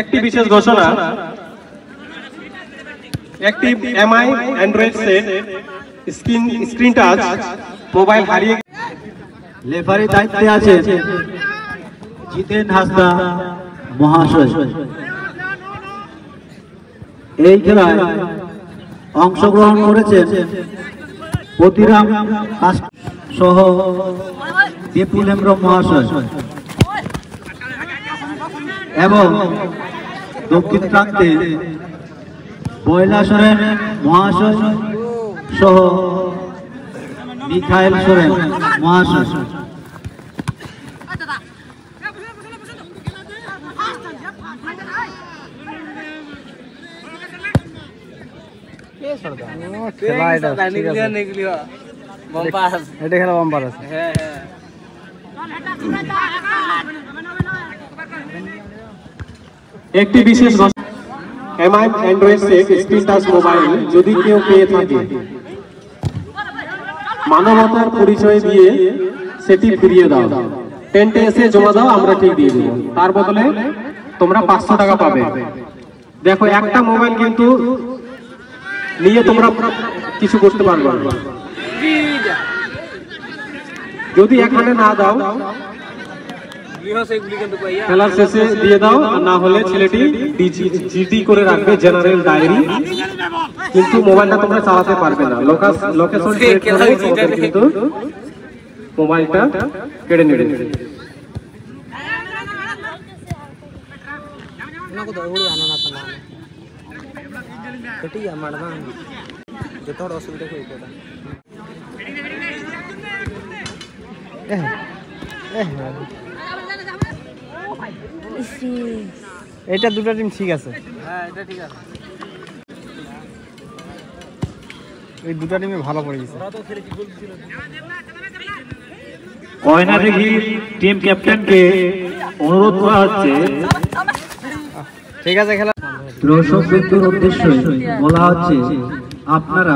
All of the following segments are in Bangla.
একটি বিশেষ ঘোষণা একটি MI android set screen screen touch mobile হারিয়ে লেফারি দায়িত্বে আছে জিতেন হাসদা মহাশয়। এই খেলায় অংশগ্রহণ করেছেন প্রতিরাম সহ বিপুল হেমব্রম মহাশয়। এবং দক্ষিণ প্রান্তে পয়লা সোরেন মহাশয় সহ মিখাইল সোরেন। মহাশয় খেলা এটা ঠিক আছে। এটা খেলা বাম্পার আছে একটি বিশেষ MI android set screen touch mobile যদি কেউ পেয়ে থাকে মানবতার পরিচয় দিয়ে সেটি ফিরিয়ে দাও। টেন্টে এসে জমা দাও, আমরা ঠিক দিয়ে দেবো। তার বদলে তোমরা পাঁচশো টাকা পাবে। দেখো, একটা মোবাইল কিন্তু নিয়ে তোমরা কিছু করতে পারবে যদি এখানে না দাও খেলার শেষে দিয়ে দাও না হলে ছেলেটি জিডি করে রাখবে জেনারেল ডায়েরি। কিন্তু মোবাইলটা তোমরা চালাতে পারবে না। লোকেশন কিন্তু মোবাইলটা কেড়ে নেবে। এটা দুটো টিম ঠিক আছে। এই দুটো টিমে ভালো পড়ে গেছে। কয়না দেখি টিম ক্যাপ্টেনকে অনুরোধ করা হচ্ছে। ঠিক আছে খেলা। দর্শক ব্যক্তির উদ্দেশ্যে বলা হচ্ছে আপনারা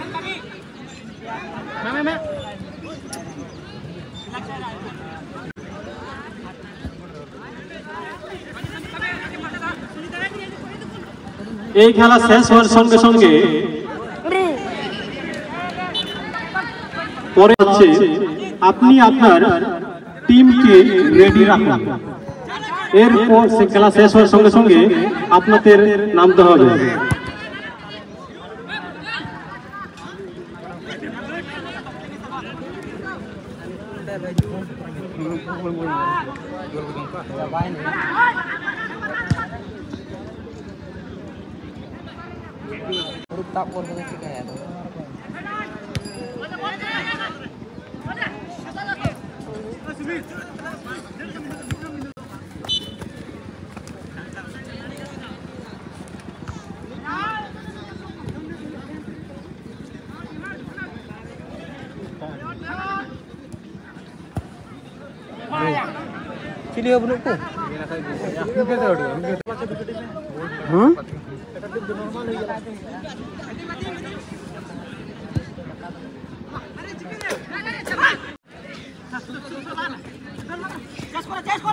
এই খেলা শেষ হওয়ার সঙ্গে সঙ্গে পরে হচ্ছে আপনি আপনার টিমকে রেডি রাখুন। এরপর খেলা শেষ হওয়ার সঙ্গে সঙ্গে আপনাদের নামতে হবে। 딱 걸고 찍어야 돼. चिली अब लोग को हम्म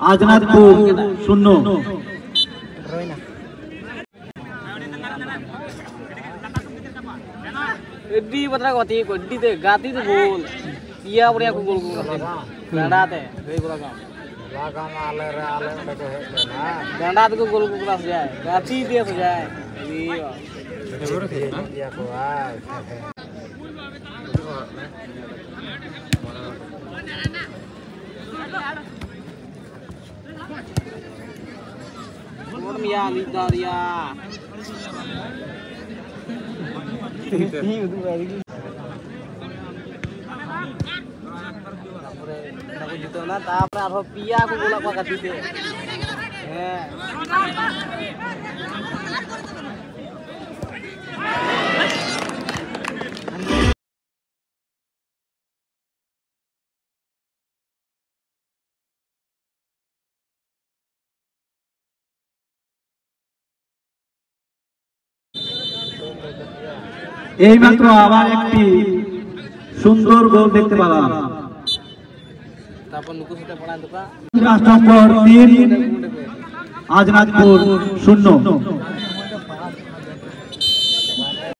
আজনাথ শূন্য এডি বদরা গতি গড্ডি তে গাতি তো বল ইয়া বড়িয়া কো গোল গোল ডাডাতে এই বড় গাম লাগাম আলে রে আলে দেখে হে না ডাডাতে কো গোল গোল ক্লাস যায় গাতি দিয়ে তো যায় এই ইয়া কো আয় dia. তারপরে তারপরে দিতে না তারপরে আরো পিয়া কো গোলা পাকা দিতে হ্যাঁ এইমাত্র আবার একটি সুন্দর গোল দেখতে পেলাম। নম্বর তিন শূন্য।